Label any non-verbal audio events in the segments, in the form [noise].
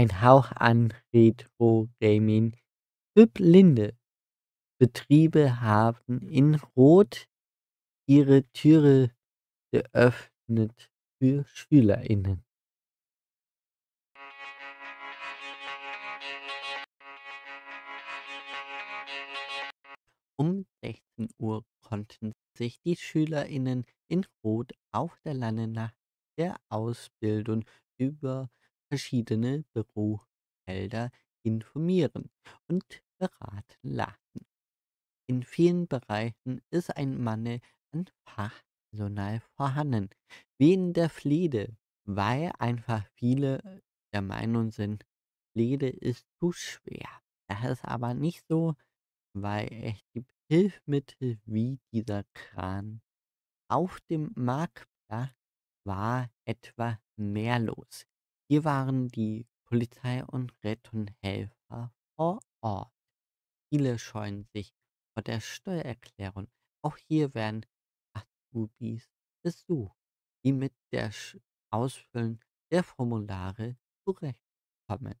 ein Hauch an Retro-Gaming für Blinde. Betriebe haben in Rot ihre Türe geöffnet für SchülerInnen. Um 16 Uhr konnten sich die SchülerInnen in Rot auf der Lande nach der Ausbildung über verschiedene Berufsfelder informieren und beraten lassen. In vielen Bereichen ist ein Mangel an Fachpersonal vorhanden, wie in der Pflege, weil einfach viele der Meinung sind, Pflege ist zu schwer. Das ist aber nicht so, weil es gibt Hilfsmittel wie dieser Kran. Auf dem Marktplatz war etwa mehr los. Hier waren die Polizei und Rettungshelfer vor Ort. Viele scheuen sich vor der Steuererklärung. Auch hier werden Azubis besucht, die mit der Ausfüllen der Formulare zurechtkommen.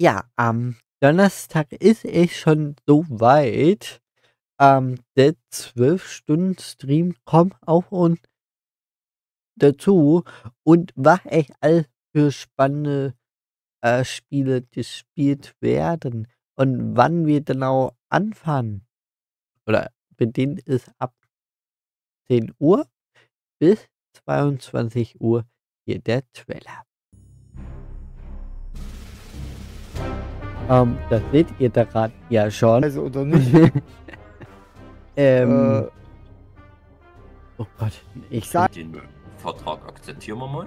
Ja, am Donnerstag ist es schon so weit. Ähm, der 12-Stunden-Stream kommt auch und dazu. Und was echt all für spannende äh, Spiele gespielt werden und wann wir genau anfangen. Oder beginnt es ab 10 Uhr bis 22 Uhr hier der Trailer. Ähm, das seht ihr da gerade ja schon. Also, oder nicht? [laughs] ähm, Äh. oh Gott, ich Sag- Den Vertrag akzeptieren wir mal.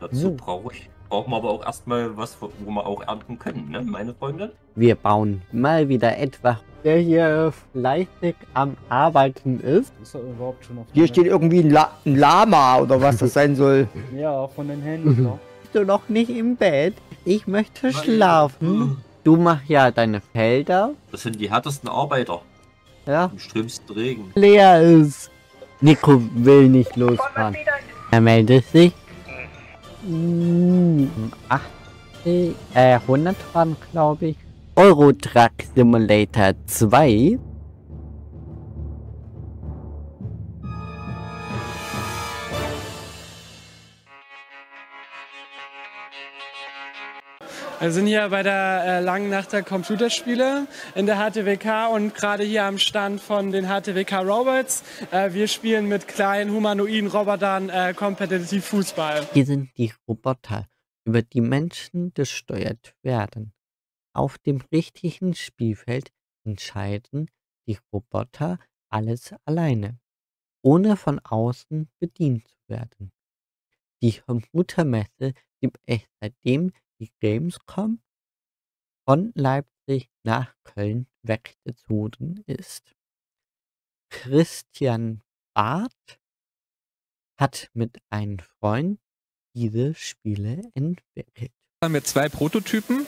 Dazu So. brauche ich, brauchen wir aber auch erstmal was, wo wir auch ernten können, ne, meine Freunde? Wir bauen mal wieder etwas, der hier fleißig am Arbeiten ist. Ist er überhaupt schon auf Hier steht irgendwie ein, La ein Lama oder was das [laughs] sein soll. Ja, auch von den Händen. [laughs] Bist du noch nicht im Bett? Ich möchte schlafen. Du machst ja deine Felder, Das sind die härtesten Arbeiter ja, im strömsten Regen. leer ist. Nico will nicht losfahren. Er meldet sich. Mm, 80, äh, 100 waren, glaube ich. Euro Truck Simulator 2. Wir sind hier bei der äh, langen Nacht der Computerspiele in der HTWK und gerade hier am Stand von den HTWK Robots. Äh, wir spielen mit kleinen humanoiden Robotern äh, kompetitiv Fußball. Hier sind die Roboter, über die Menschen gesteuert werden. Auf dem richtigen Spielfeld entscheiden die Roboter alles alleine, ohne von außen bedient zu werden. Die Computermesse gibt es seitdem die Gamescom von Leipzig nach Köln weggezogen ist. Christian Barth hat mit einem Freund diese Spiele entwickelt. haben wir zwei Prototypen.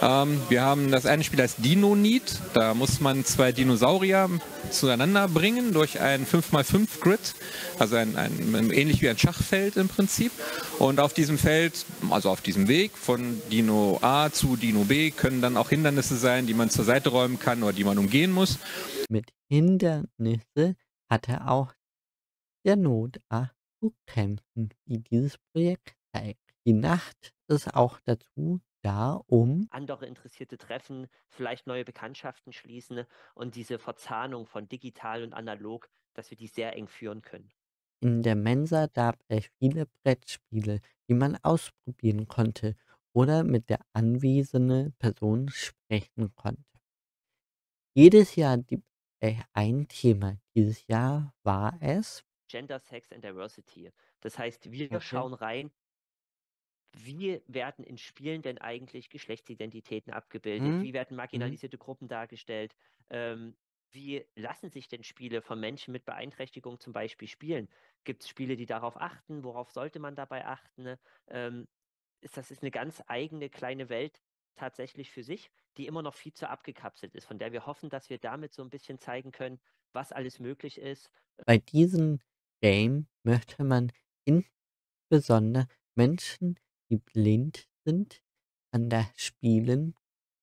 Ähm, wir haben das eine Spiel als Dino Need. Da muss man zwei Dinosaurier zueinander bringen durch ein 5x5 Grid, also ein, ein, ähnlich wie ein Schachfeld im Prinzip. Und auf diesem Feld, also auf diesem Weg von Dino A zu Dino B, können dann auch Hindernisse sein, die man zur Seite räumen kann oder die man umgehen muss. Mit Hindernisse hat er auch der Not A zu kämpfen, wie dieses Projekt zeigt. Die Nacht ist auch dazu da, um andere Interessierte treffen, vielleicht neue Bekanntschaften schließen und diese Verzahnung von digital und analog, dass wir die sehr eng führen können. in der Mensa gab es viele Brettspiele, die man ausprobieren konnte oder mit der anwesenden Person sprechen konnte. Jedes Jahr gibt es ein Thema. Dieses Jahr war es Gender, Sex and Diversity. Das heißt, wir Okay. schauen rein, wie werden in Spielen denn eigentlich Geschlechtsidentitäten abgebildet? Mhm. Wie werden marginalisierte Gruppen dargestellt? Ähm, wie lassen sich denn Spiele von Menschen mit Beeinträchtigung zum Beispiel spielen? Gibt es Spiele, die darauf achten? Worauf sollte man dabei achten? Ähm, ist, das ist eine ganz eigene kleine Welt, tatsächlich für sich, die immer noch viel zu abgekapselt ist, von der wir hoffen, dass wir damit so ein bisschen zeigen können, was alles möglich ist. Bei diesem Game möchte man insbesondere Menschen, die blind sind, an das Spielen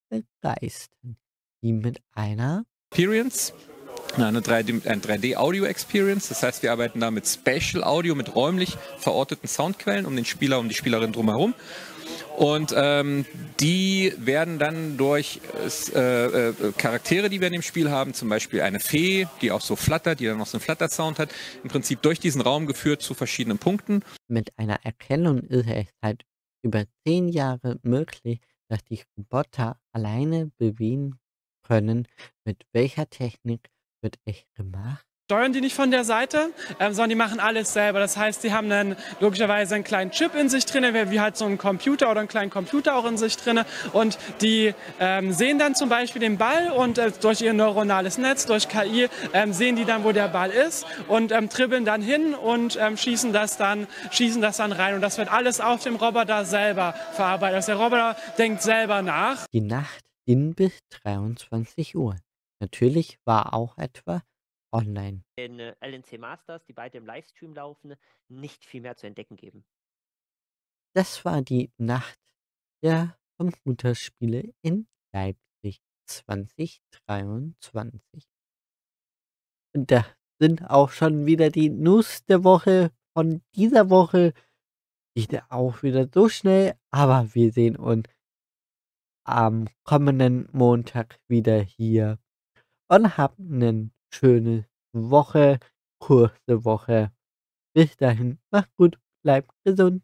begeistern, die mit einer Experience, eine 3D, ein 3D-Audio-Experience. Das heißt, wir arbeiten da mit Spatial Audio, mit räumlich verorteten Soundquellen um den Spieler, um die Spielerin drumherum. Und ähm, die werden dann durch äh, äh, Charaktere, die wir in dem Spiel haben, zum Beispiel eine Fee, die auch so flattert, die dann noch so einen Flatter-Sound hat, im Prinzip durch diesen Raum geführt zu verschiedenen Punkten. Mit einer Erkennung ist es seit über zehn Jahren möglich, dass die Roboter alleine bewegen können. Mit welcher Technik wird echt gemacht? Steuern die nicht von der Seite, ähm, sondern die machen alles selber. Das heißt, die haben dann logischerweise einen kleinen Chip in sich drin, wie halt so ein Computer oder einen kleinen Computer auch in sich drin. Und die ähm, sehen dann zum Beispiel den Ball und äh, durch ihr neuronales Netz, durch KI, ähm, sehen die dann, wo der Ball ist und ähm, dribbeln dann hin und ähm, schießen, das dann, schießen das dann rein. Und das wird alles auf dem Roboter selber verarbeitet. Also der Roboter denkt selber nach. Die Nacht ging bis 23 Uhr. Natürlich war auch etwa online. In äh, LNC Masters, die beide im Livestream laufen, nicht viel mehr zu entdecken geben. Das war die Nacht der Computerspiele in Leipzig 2023. Und da sind auch schon wieder die News der Woche von dieser Woche. Nicht auch wieder so schnell, aber wir sehen uns am kommenden Montag wieder hier und haben einen schöne Woche, kurze Woche. Bis dahin, macht gut, bleibt gesund.